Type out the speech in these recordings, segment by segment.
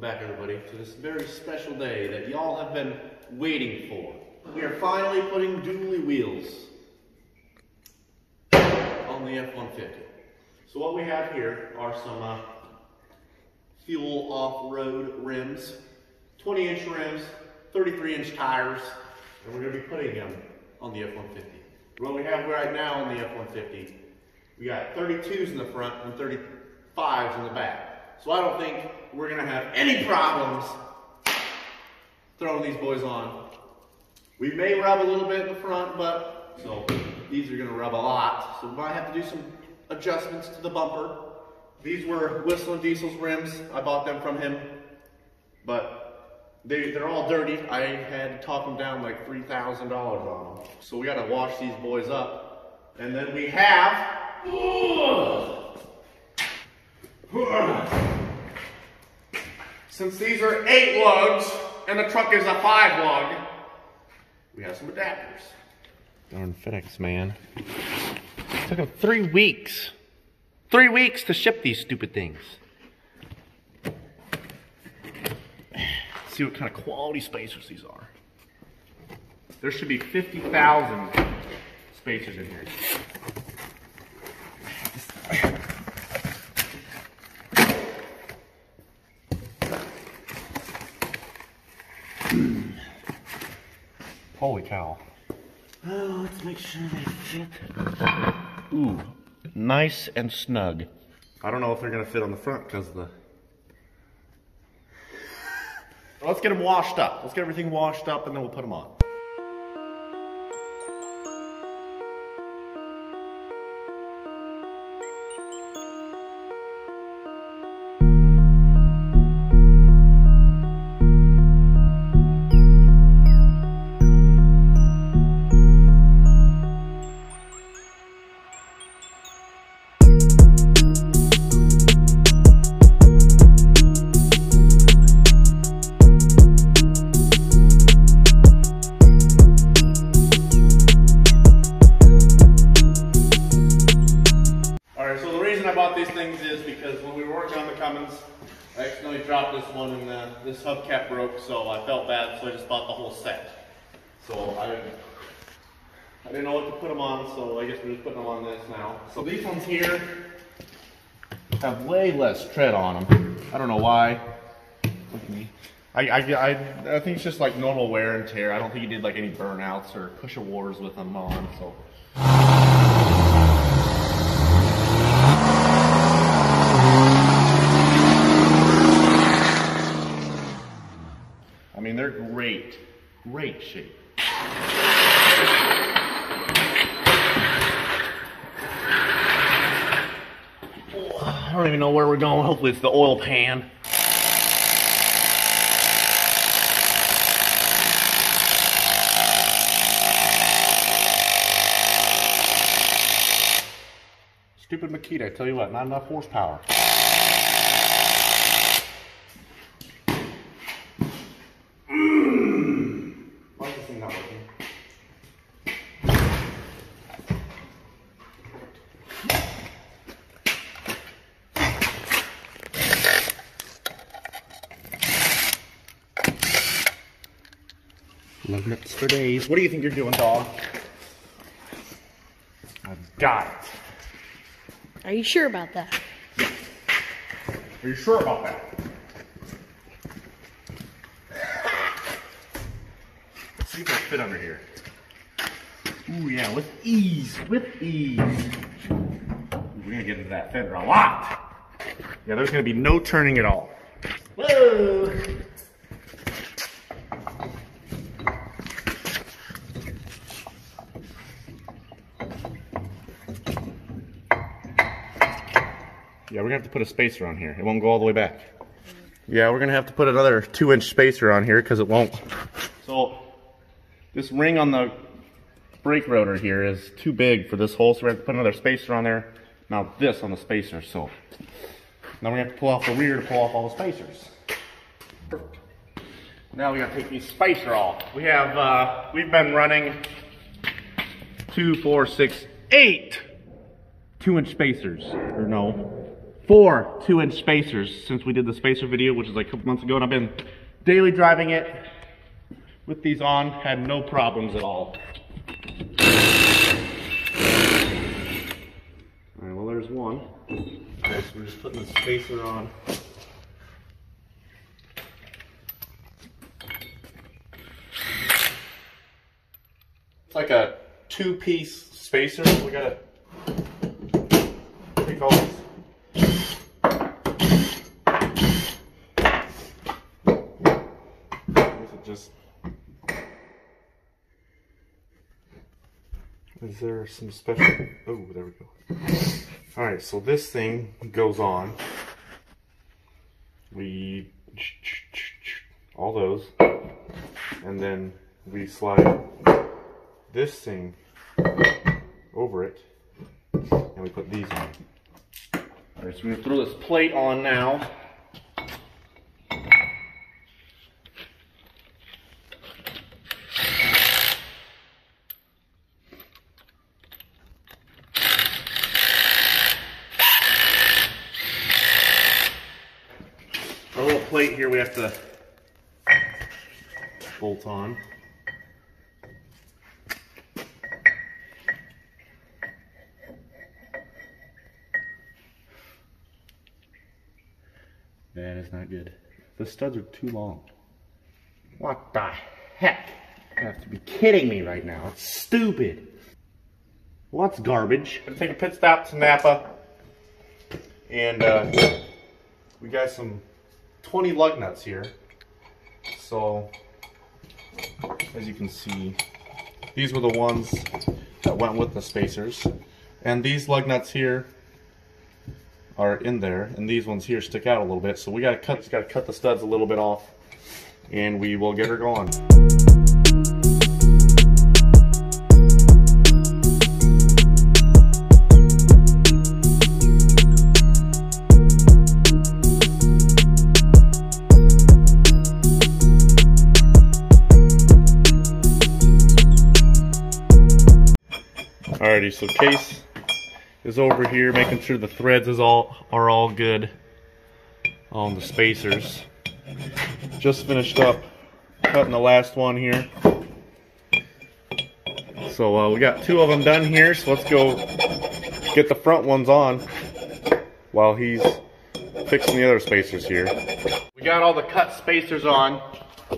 Welcome back, everybody, to this very special day that y'all have been waiting for. We are finally putting dually wheels on the F-150. So what we have here are some uh, fuel off-road rims, 20-inch rims, 33-inch tires, and we're going to be putting them on the F-150. What we have right now on the F-150, we got 32s in the front and 35s in the back. So I don't think we're gonna have any problems throwing these boys on. We may rub a little bit in the front, but so these are gonna rub a lot. So we might have to do some adjustments to the bumper. These were WhistlinDiesel's rims. I bought them from him, but they, they're all dirty. I had to talk them down like $3,000 on them. So we gotta wash these boys up. And then we have, since these are eight lugs and the truck is a five lug, we have some adapters. Darn FedEx man. It took them three weeks. Three weeks to ship these stupid things. see what kind of quality spacers these are. There should be 50,000 spacers in here. Holy cow. Oh, let's make sure they fit. Ooh, nice and snug. I don't know if they're gonna fit on the front because the... Let's get them washed up. Let's get everything washed up and then we'll put them on. Reason I bought these things is because when we were working on the Cummins, I accidentally dropped this one and uh, this hubcap broke, so I felt bad, so I just bought the whole set. So I didn't, I didn't know what to put them on, so I guess we're just putting them on this now. So these ones here have way less tread on them. I don't know why. Look at me. I, I, I, I think it's just like normal wear and tear. I don't think you did like any burnouts or push wars with them on, so. Mean, they're great, great shape. I don't even know where we're going. Hopefully it's the oil pan. Stupid Makita, I tell you what, not enough horsepower. Why is this thing not working? Love nuts for days. What do you think you're doing, dog? I've got it. Are you sure about that? Are you sure about that? Let's see if I fit under here. Ooh, yeah, with ease, with ease. Ooh, we're gonna get into that fender a lot. Yeah, there's gonna be no turning at all. Whoa! Yeah, we're gonna have to put a spacer on here. It won't go all the way back. Yeah, we're gonna have to put another two inch spacer on here because it won't. So, this ring on the brake rotor here is too big for this hole, so we have to put another spacer on there. Now this on the spacer, so. Now we have to pull off the rear to pull off all the spacers. Now we gotta take these spacer off. We have, uh, we've been running two, four, six, eight two inch spacers, or no, four two inch spacers since we did the spacer video, which is like a couple months ago, and I've been daily driving it with these on, had no problems at all. All Okay, so we're just putting the spacer on. It's like a two-piece spacer. We gotta take all these. Just? Is there some special? Oh, there we go. All right, so this thing goes on. We all those, and then we slide this thing over it, and we put these on. All right, so we're gonna throw this plate on now. Our little plate here we have to bolt on. That is not good. The studs are too long. What the heck? You have to be kidding me right now. It's stupid. What's garbage? I'm gonna take a pit stop to Napa. And uh, we got some 20 lug nuts here. So, as you can see, these were the ones that went with the spacers. And these lug nuts here are in there, and these ones here stick out a little bit. So we gotta cut, just gotta cut the studs a little bit off, and we will get her going. Alrighty, so Case is over here making sure the threads is all are all good on the spacers. Just finished up cutting the last one here. So uh, we got two of them done here, so let's go get the front ones on while he's fixing the other spacers here. We got all the cut spacers on,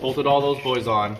bolted all those boys on.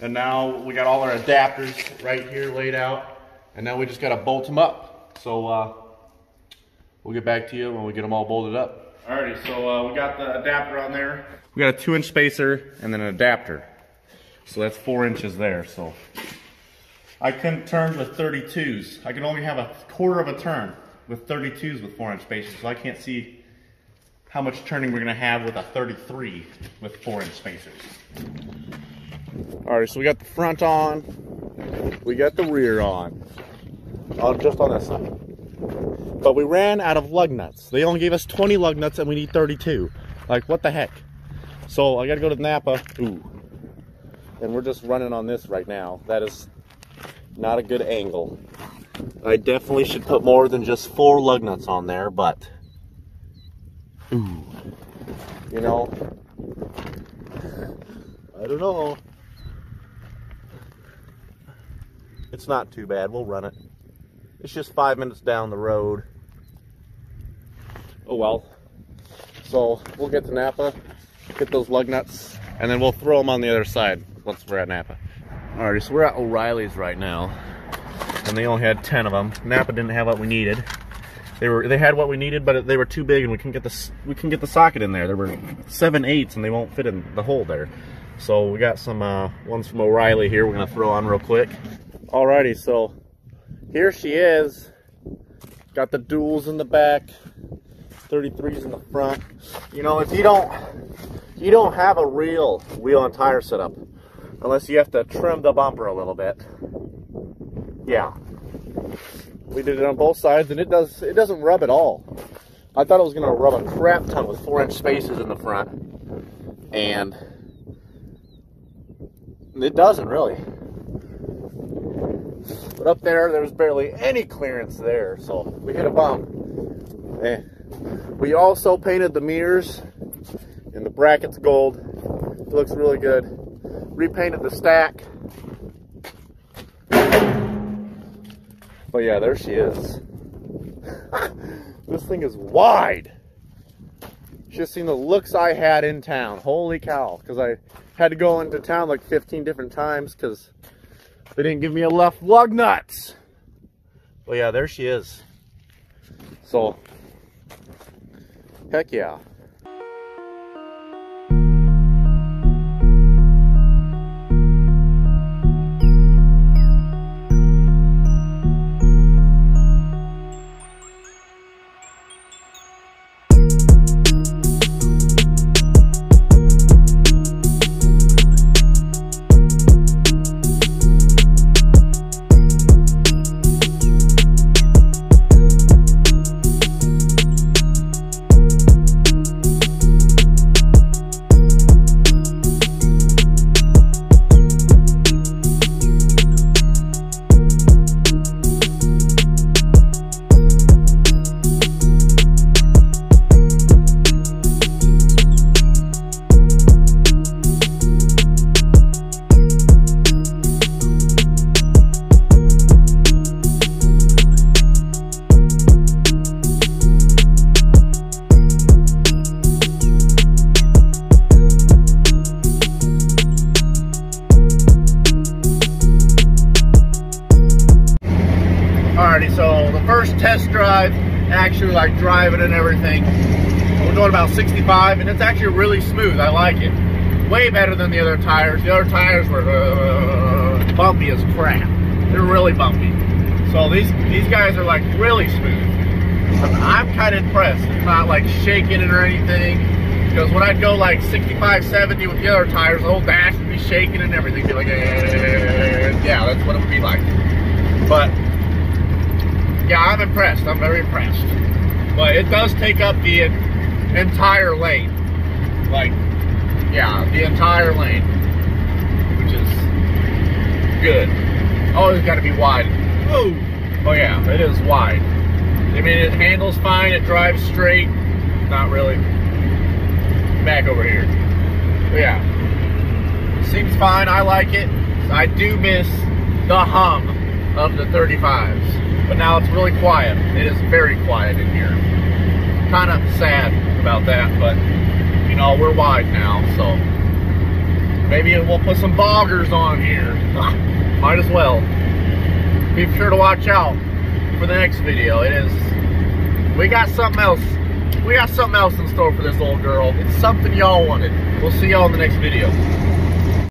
And now we got all our adapters right here laid out. And now we just gotta bolt them up. So uh, we'll get back to you when we get them all bolted up. Alrighty, so uh, we got the adapter on there. We got a two inch spacer and then an adapter. So that's four inches there, so. I couldn't turn with 32s. I can only have a quarter of a turn with 32s with four inch spacers, so I can't see how much turning we're gonna have with a 33 with four inch spacers. All right, so we got the front on, we got the rear on, on just on this side. But we ran out of lug nuts. They only gave us 20 lug nuts and we need 32. Like, what the heck? So I gotta go to Napa. Ooh. And we're just running on this right now. That is not a good angle. I definitely should put more than just four lug nuts on there, but ooh, you know, I don't know. It's not too bad. We'll run it. It's just five minutes down the road. Oh well. So we'll get to Napa, get those lug nuts, and then we'll throw them on the other side once we're at Napa. Alrighty, so we're at O'Reilly's right now, and they only had 10 of them. Napa didn't have what we needed. They were they had what we needed, but they were too big, and we couldn't get the we couldn't get the socket in there. There were seven eights, and they won't fit in the hole there. So we got some uh, ones from O'Reilly here. We're gonna throw on real quick. Alrighty, so here she is. Got the duals in the back, 33s in the front. You know, if you don't you don't have a real wheel and tire setup, unless you have to trim the bumper a little bit. Yeah. We did it on both sides and it does it doesn't rub at all. I thought it was gonna rub a crap ton with four inch spaces in the front. And it doesn't really. But up there, there's barely any clearance there, so we hit a bump. Eh, We also painted the mirrors and the brackets gold. It looks really good. Repainted the stack. But yeah, there she is. this thing is wide. Just seen the looks I had in town. Holy cow. Because I had to go into town like 15 different times because they didn't give me enough lug nuts. But yeah, there she is. So, heck yeah. Actually like driving and everything, we're doing about 65 and it's actually really smooth. I like it. Way better than the other tires. The other tires were uh, bumpy as crap. They're really bumpy. So these, these guys are like really smooth. I'm kind of impressed. It's not like shaking it or anything. Because when I'd go like 65, 70 with the other tires, the whole dash would be shaking and everything. Be like, eh, yeah, that's what it would be like. But yeah, I'm impressed. I'm very impressed. But it does take up the entire lane. Like, yeah, the entire lane. Which is good. Oh, it's got to be wide. Oh, oh yeah, it is wide. I mean, it handles fine. It drives straight. Not really. Back over here. But yeah, seems fine. I like it. I do miss the hum of the 35s but now it's really quiet. It is very quiet in here. Kind of sad about that, but you know, we're wide now, so maybe we'll put some boggers on here. Might as well. Be sure to watch out for the next video. It is, we got something else. We got something else in store for this little girl. It's something y'all wanted. We'll see y'all in the next video.